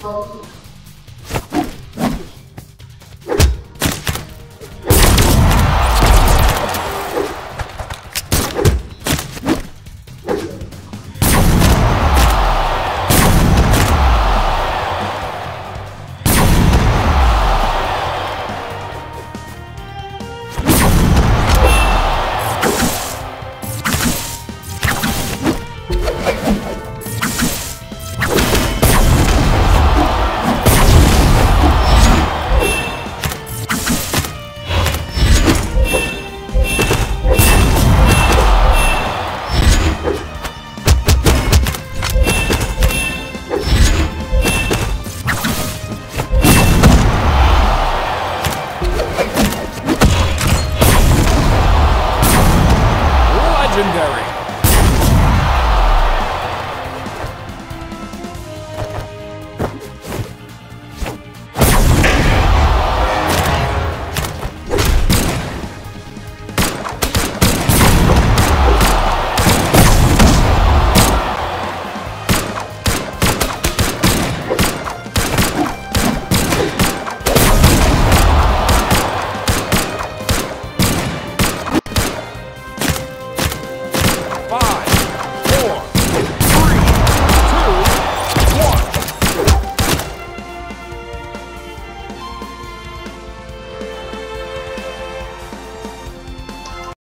Volto.